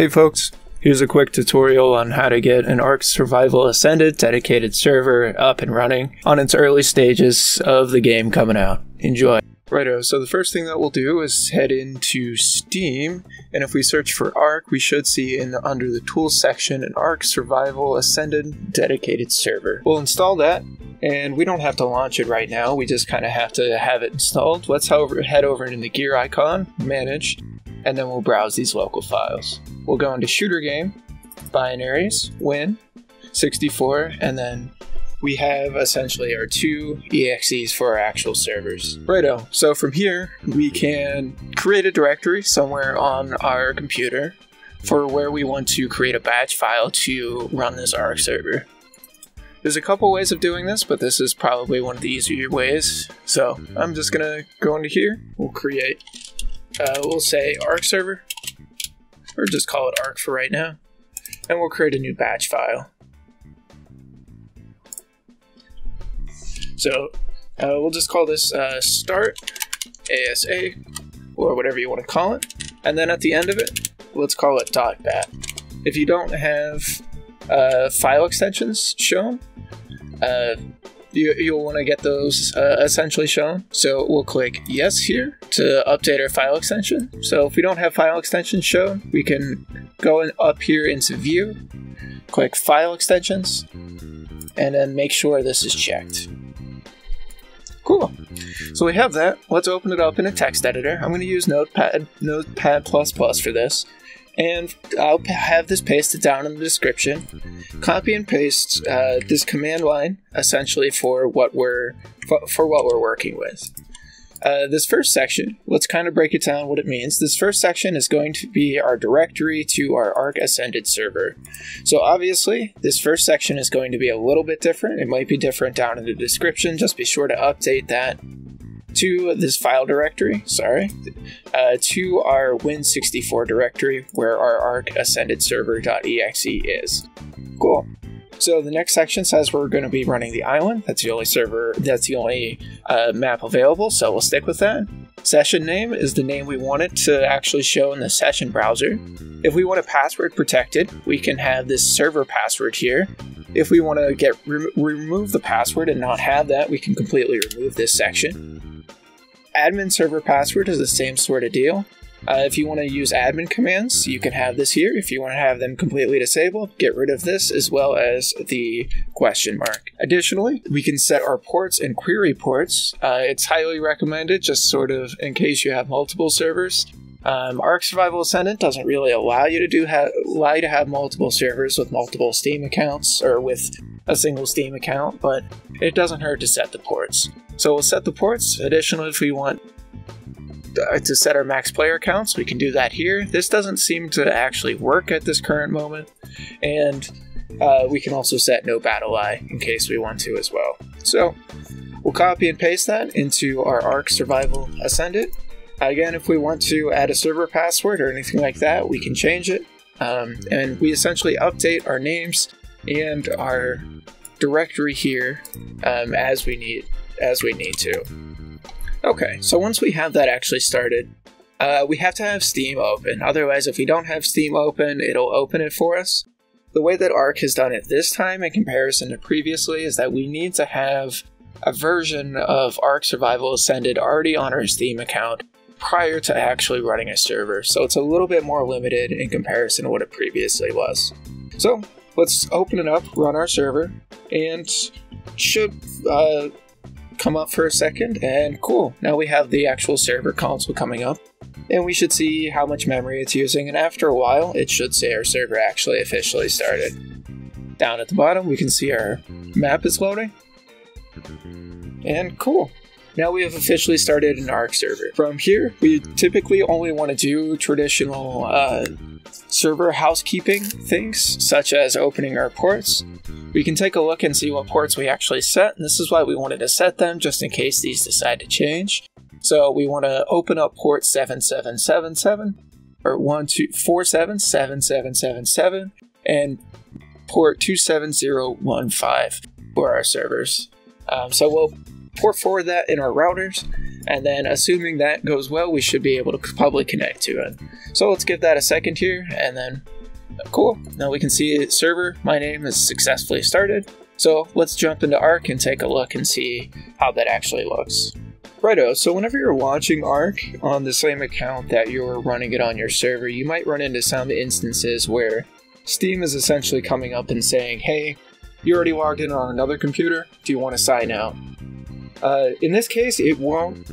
Hey folks, here's a quick tutorial on how to get an Ark Survival Ascended dedicated server up and running on its early stages of the game coming out. Enjoy. Righto, so the first thing that we'll do is head into Steam, and if we search for Ark, we should see in the, under the Tools section an Ark Survival Ascended dedicated server. We'll install that, and we don't have to launch it right now, we just kind of have to have it installed. Let's however, head over into the gear icon, Manage, and then we'll browse these local files. We'll go into shooter game, binaries, win, 64, and then we have essentially our two EXEs for our actual servers. Righto, so from here we can create a directory somewhere on our computer for where we want to create a batch file to run this Ark server. There's a couple ways of doing this, but this is probably one of the easier ways. So I'm just gonna go into here, we'll create uh, we'll say Ark server, or just call it Ark for right now, and we'll create a new batch file. So uh, we'll just call this uh, start ASA, or whatever you want to call it, and then at the end of it, let's call it .bat. If you don't have uh, file extensions shown, uh, you, you'll want to get those uh, essentially shown. So we'll click yes here to update our file extension. So if we don't have file extensions shown, we can go in, up here into view, click file extensions, and then make sure this is checked. Cool. So we have that. Let's open it up in a text editor. I'm going to use Notepad, Notepad++ for this and I'll have this pasted down in the description. Copy and paste uh, this command line essentially for what we're for what we're working with. Uh, this first section, let's kind of break it down what it means. This first section is going to be our directory to our Ark Ascended server. So obviously, this first section is going to be a little bit different. It might be different down in the description. Just be sure to update that to this file directory, sorry, uh, to our Win64 directory where our Ark Ascended server.exe is. Cool. So the next section says we're going to be running the island. That's the only server, that's the only uh, map available, so we'll stick with that. Session name is the name we want it to actually show in the session browser. If we want a password protected, we can have this server password here. If we want to get re remove the password and not have that, we can completely remove this section admin server password is the same sort of deal. Uh, if you want to use admin commands, you can have this here. If you want to have them completely disabled, get rid of this as well as the question mark. Additionally, we can set our ports and query ports. Uh, it's highly recommended, just sort of in case you have multiple servers. Um, Ark Survival Ascendant doesn't really allow you to do allow you to have multiple servers with multiple Steam accounts or with a single Steam account, but it doesn't hurt to set the ports. So we'll set the ports. Additionally, if we want uh, to set our max player counts, we can do that here. This doesn't seem to actually work at this current moment, and uh, we can also set no BattlEye in case we want to as well. So we'll copy and paste that into our Ark Survival Ascended. Again, if we want to add a server password or anything like that, we can change it. Um, and we essentially update our names and our directory here um, as we need as we need to. Okay, so once we have that actually started, uh, we have to have Steam open. Otherwise, if we don't have Steam open, it'll open it for us. The way that Ark has done it this time in comparison to previously is that we need to have a version of Ark Survival Ascended already on our Steam account prior to actually running a server, so it's a little bit more limited in comparison to what it previously was. So let's open it up, run our server, and should uh, come up for a second, and cool, now we have the actual server console coming up, and we should see how much memory it's using, and after a while, it should say our server actually officially started. Down at the bottom, we can see our map is loading, and cool. Now we have officially started an Ark server. From here, we typically only want to do traditional uh, server housekeeping things, such as opening our ports, we can take a look and see what ports we actually set, and this is why we wanted to set them, just in case these decide to change. So we want to open up port 7777, or 12477777, and port 27015 for our servers. Um, so we'll port forward that in our routers, And then, assuming that goes well, we should be able to probably connect to it. So let's give that a second here, and then cool. Now we can see server, my name is successfully started. So let's jump into Ark and take a look and see how that actually looks. Righto, so whenever you're watching Ark on the same account that you're running it on your server, you might run into some instances where Steam is essentially coming up and saying, hey, you already logged in on another computer, do you want to sign out? Uh, in this case, it won't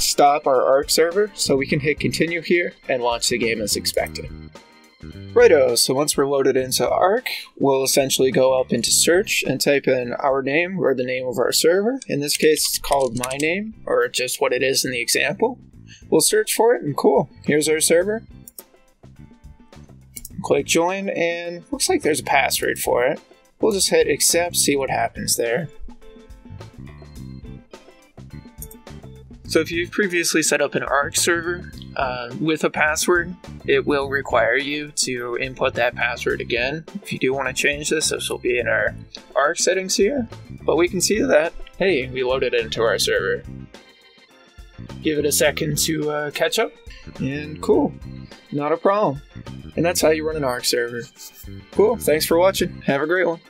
stop our Ark server, so we can hit continue here and launch the game as expected. Righto, so once we're loaded into Ark, we'll essentially go up into search and type in our name or the name of our server. In this case, it's called my name, or just what it is in the example. We'll search for it, and cool, here's our server. Click join, and looks like there's a password for it. We'll just hit accept, see what happens there. So if you've previously set up an Ark server uh, with a password, it will require you to input that password again. If you do want to change this, this will be in our Ark settings here. But we can see that, hey, we loaded it into our server. Give it a second to uh, catch up, and cool, not a problem. And that's how you run an Ark server. Cool, thanks for watching. Have a great one.